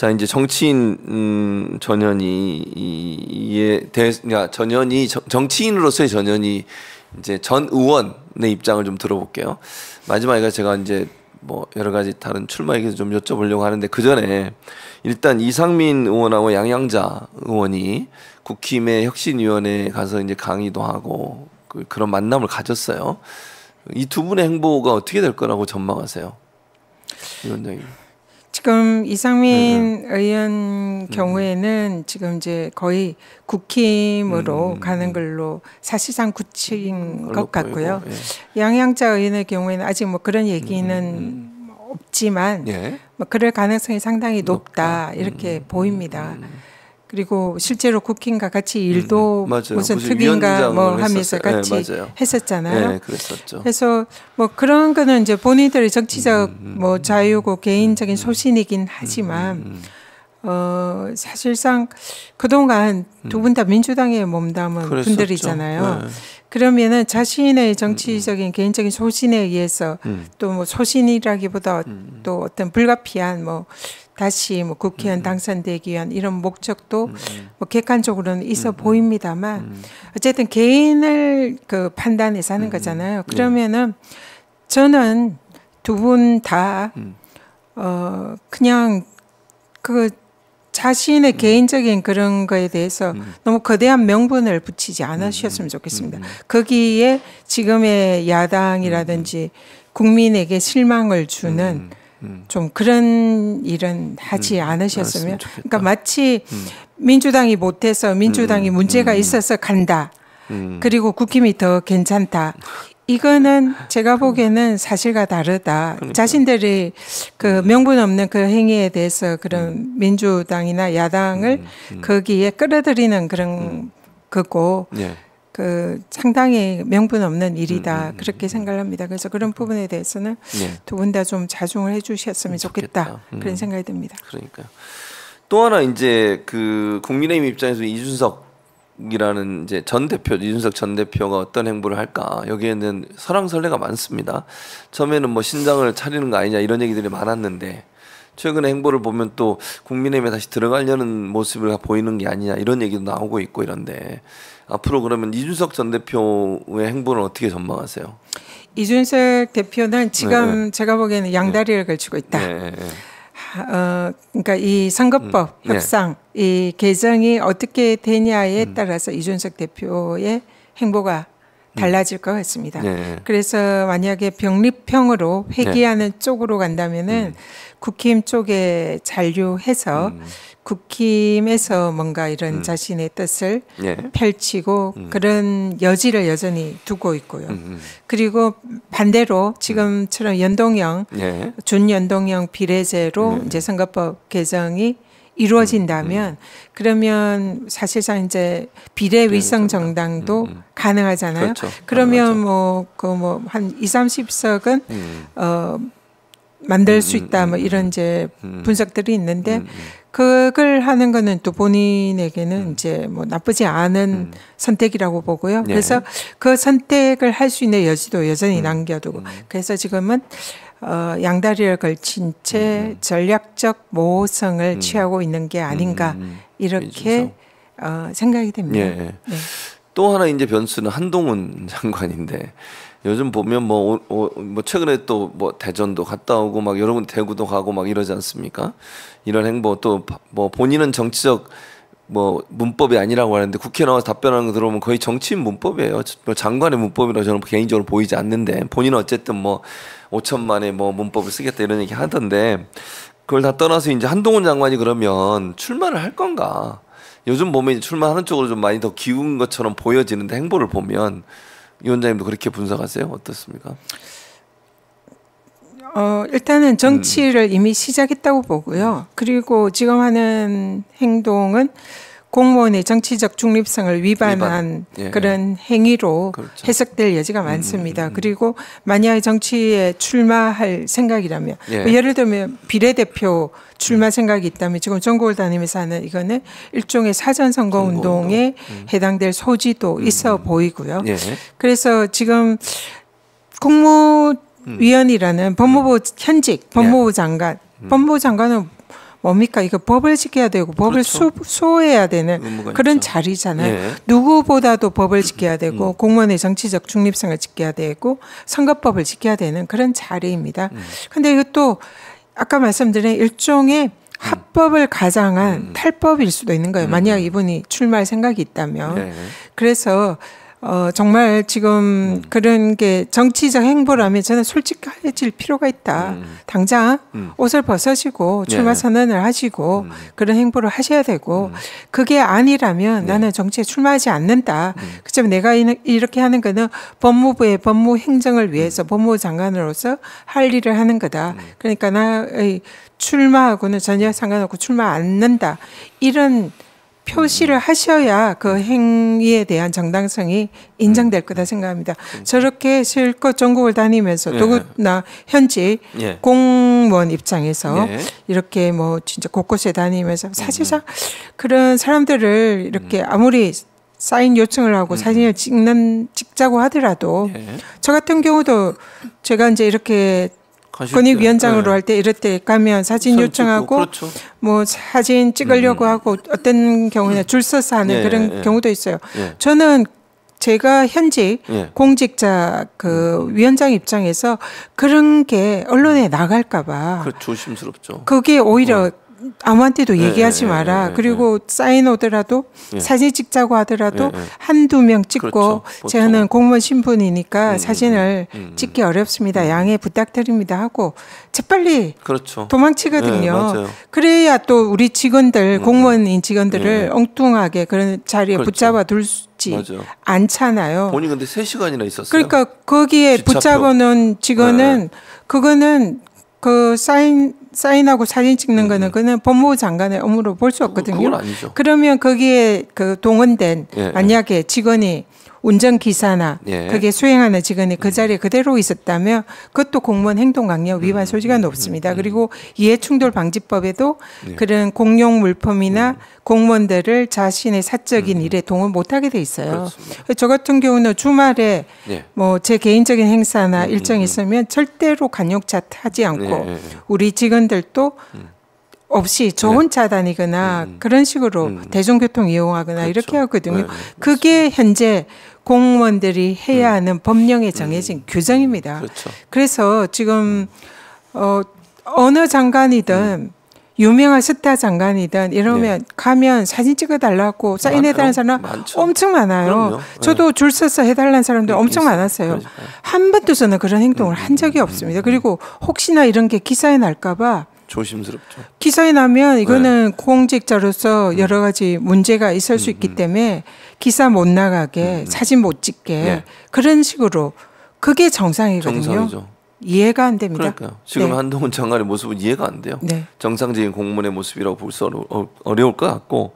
자 이제 정치인 음, 전현이 이에 대해 그러니까 전현이 정치인으로서의 전현이 이제 전 의원의 입장을 좀 들어볼게요. 마지막에 제가 이제 뭐 여러 가지 다른 출마 얘기도 좀 여쭤보려고 하는데 그 전에 일단 이상민 의원하고 양양자 의원이 국힘의 혁신위원회에 가서 이제 강의도 하고 그, 그런 만남을 가졌어요. 이 두 분의 행보가 어떻게 될 거라고 전망하세요, 위원장님? 지금 이상민 네. 의원 음. 경우에는 지금 이제 거의 국힘으로 음. 가는 걸로 사실상 굳힌 것 같고요. 예. 양양자 의원의 경우에는 아직 뭐 그런 얘기는 음. 없지만 예. 뭐 그럴 가능성이 상당히 높다, 높다. 이렇게 음. 보입니다. 음. 그리고 실제로 국힘과 같이 일도 음, 무슨 특위인가 뭐 하면서 네, 같이 네, 했었잖아요. 네, 그랬었죠. 그래서 뭐 그런 거는 이제 본인들의 정치적 음, 음, 뭐 자유고 개인적인 소신이긴 하지만 어 사실상 그동안 두 분 다 민주당에 몸담은 그랬었죠. 분들이잖아요. 네. 그러면은 자신의 정치적인 개인적인 소신에 의해서 음. 또뭐 소신이라기보다 음. 또 어떤 불가피한 뭐 다시 뭐 국회의원 음. 당선되기 위한 이런 목적도 음. 뭐 객관적으로는 있어 음. 보입니다만 어쨌든 개인을 그 판단해서 하는 거잖아요. 네. 그러면은 저는 두 분다 어 그냥 그 자신의 음. 개인적인 그런 거에 대해서 음. 너무 거대한 명분을 붙이지 않으셨으면 좋겠습니다. 음. 거기에 지금의 야당이라든지 국민에게 실망을 주는 음. 좀 그런 일은 하지 음. 않으셨으면 그러니까 마치 음. 민주당이 못해서 민주당이 음. 문제가 음. 있어서 간다. 그리고 국힘이 더 괜찮다. 이거는 제가 보기에는 사실과 다르다. 그러니까. 자신들이 그 명분 없는 그 행위에 대해서 그런 민주당이나 야당을 거기에 끌어들이는 그런 거고 예. 그 상당히 명분 없는 일이다 음, 음, 음. 그렇게 생각합니다. 그래서 그런 부분에 대해서는 네. 두분 다 좀 자중을 해주셨으면 좋겠다 음. 그런 생각이 듭니다. 그러니까 또 하나 이제 그 국민의힘 입장에서 이준석이라는 이제 전 대표 이준석 전 대표가 어떤 행보를 할까 여기에는 설왕설래가 많습니다. 처음에는 뭐 신장을 차리는 거 아니냐 이런 얘기들이 많았는데 최근의 행보를 보면 또 국민의힘에 다시 들어가려는 모습을 보이는 게 아니냐 이런 얘기도 나오고 있고 이런데 앞으로 그러면 이준석 전 대표의 행보는 어떻게 전망하세요? 이준석 대표는 지금 네, 네. 제가 보기에는 양다리를 네. 걸치고 있다. 네, 네. 어, 그러니까 이 선거법 음, 네. 협상 이 개정이 어떻게 되냐에 음. 따라서 이준석 대표의 행보가 달라질 것 같습니다. 네. 그래서 만약에 병립형으로 회귀하는 네. 쪽으로 간다면은 음. 국힘 쪽에 잔류해서 음. 국힘에서 뭔가 이런 음. 자신의 뜻을 예. 펼치고 음. 그런 여지를 여전히 두고 있고요. 음. 음. 그리고 반대로 지금처럼 연동형, 예. 준연동형 비례제로 예. 이제 선거법 개정이 이루어진다면 음, 음. 그러면 사실상 이제 비례 위성 정당도 가능하잖아요. 그렇죠. 그러면 뭐 그 뭐 한 2, 30석은 어 만들 수 있다 뭐 이런 이제 분석들이 있는데 그걸 하는 거는 또 본인에게는 음. 이제 뭐 나쁘지 않은 음. 선택이라고 보고요. 네. 그래서 그 선택을 할 수 있는 여지도 여전히 음. 남겨두고 음. 그래서 지금은 어, 양다리를 걸친 채 음, 음. 전략적 모호성을 취하고 있는 게 아닌가 이렇게 어, 생각이 됩니다. 예. 네. 또 하나 이제 변수는 한동훈 장관인데 요즘 보면 뭐, 어, 뭐 최근에 또 뭐 대전도 갔다 오고 막 여러 군 대구도 가고 막 이러지 않습니까? 이런 행보 또 뭐 본인은 정치적 뭐 문법이 아니라고 하는데 국회 나와서 답변하는 거 들어보면 거의 정치인 문법이에요. 뭐 장관의 문법이라고 저는 개인적으로 보이지 않는데 본인은 어쨌든 뭐 5천만의 뭐 문법을 쓰겠다 이런 얘기 하던데 그걸 다 떠나서 이제 한동훈 장관이 그러면 출마를 할 건가? 요즘 보면 출마하는 쪽으로 좀 많이 더 기운 것처럼 보여지는데 행보를 보면 위원장님도 그렇게 분석하세요? 어떻습니까? 어, 일단은 정치를 음. 이미 시작했다고 보고요. 그리고 지금 하는 행동은 공무원의 정치적 중립성을 위반한 위반. 예. 그런 행위로 그렇죠. 해석될 여지가 음, 많습니다. 음, 음, 그리고 만약에 정치에 출마할 생각이라면 예. 뭐 예를 들면 비례대표 출마 음. 생각이 있다면 지금 전국을 다니면서 하는 이거는 일종의 사전 선거 운동에 음. 해당될 소지도 있어 보이고요. 예. 그래서 지금 국무 위원이라는 법무부 현직 법무부 장관, 법무부 장관은 뭡니까 이거 법을 지켜야 되고 법을 그렇죠. 수, 수호해야 되는 그런 있죠. 자리잖아요. 예. 누구보다도 법을 지켜야 되고 공무원의 정치적 중립성을 지켜야 되고 선거법을 지켜야 되는 그런 자리입니다. 근데 이것도 아까 말씀드린 일종의 합법을 가장한 탈법일 수도 있는 거예요. 만약 이분이 출마할 생각이 있다면. 네. 그래서 어 정말 지금 그런 게 정치적 행보라면 저는 솔직해질 필요가 있다. 당장 옷을 벗으시고 출마 예. 선언을 하시고 그런 행보를 하셔야 되고 그게 아니라면 나는 정치에 출마하지 않는다. 그렇지만 내가 이- 이렇게 하는 거는 법무부의 법무 행정을 위해서 법무부 장관으로서 할 일을 하는 거다. 그러니까 나의 출마하고는 전혀 상관없고 출마 않는다. 이런 표시를 하셔야 그 행위에 대한 정당성이 인정될 거다 생각합니다. 저렇게 실컷 전국을 다니면서 예. 더구나 현지 예. 공무원 입장에서 예. 이렇게 뭐 진짜 곳곳에 다니면서 사실상 그런 사람들을 이렇게 아무리 사인 요청을 하고 사진을 찍는 찍자고 하더라도 예. 저 같은 경우도 제가 이제 이렇게 권익위원장으로 때, 할때 이럴 때 가면 사진 요청하고 그렇죠. 뭐 사진 찍으려고 하고 어떤 경우는 줄 서서 하는 예, 그런 예. 경우도 있어요. 예. 저는 제가 현직 예. 공직자 그 위원장 입장에서 그런 게 언론에 나갈까봐 그 조심스럽죠. 그게 오히려 아무한테도 얘기하지 예, 예, 마라. 예, 예, 그리고 사인 오더라도 예. 사진 찍자고 하더라도. 한두 명 찍고 그렇죠. 저는 공무원 신분이니까 음, 사진을 음. 찍기 어렵습니다. 양해 부탁드립니다 하고 재빨리 그렇죠. 도망치거든요. 네. 그래야 또 우리 직원들 공무원인 직원들을 예. 엉뚱하게 그런 자리에 그렇죠. 붙잡아 둘지 맞아요. 않잖아요. 본인 근데 3시간이나 있었어요. 그러니까 거기에. 붙잡아놓은 직원은 그거는 그 사인 사인하고 사진 찍는 거는 그는 법무부 장관의 업무로 볼 수 없거든요. 그건 아니죠. 그러면 거기에 그 동원된 예, 만약에 직원이 운전 기사나 예. 그게 수행하는 직원이 그 자리에 그대로 있었다면 그것도 공무원 행동 강력 위반 소지가 높습니다. 그리고 이해충돌 방지법에도 그런 공용 물품이나 공무원들을 자신의 사적인 일에 동원 못하게 돼 있어요. 그렇습니다. 저 같은 경우는 주말에 예. 뭐제 개인적인 행사나 일정이 있으면 절대로 간용차 타지 않고 예, 예, 예. 우리 직원들도 없이 저 혼자 다니거나 그런 식으로 대중교통 이용하거나 그렇죠. 이렇게 하거든요. 네, 네, 그게 현재 공무원들이 해야 하는 법령에 정해진 규정입니다. 그렇죠. 그래서 지금 어 어느 장관이든 유명한 스타 장관이든 이러면 가면 사진 찍어달라고 사인해달라는 네. 사람 많죠. 엄청 많아요. 그럼요. 네. 저도 줄 서서 해달라는 사람들 엄청 있어요. 많았어요. 한 번도 저는 그런 행동을 음, 한 적이 없습니다. 그리고 혹시나 이런 게 기사에 날까봐 조심스럽죠. 기사에 나면 네. 이거는 음. 공직자로서 여러 가지 문제가 있을 수 있기 때문에 기사 못 나가게 사진 못 찍게 음, 네. 그런 식으로 그게 정상이거든요. 정상이죠. 이해가 안 됩니다. 그러니까요. 지금 네. 한동훈 장관의 모습은 이해가 안 돼요. 네. 정상적인 공무원의 모습이라고 볼 수 어려울 것 같고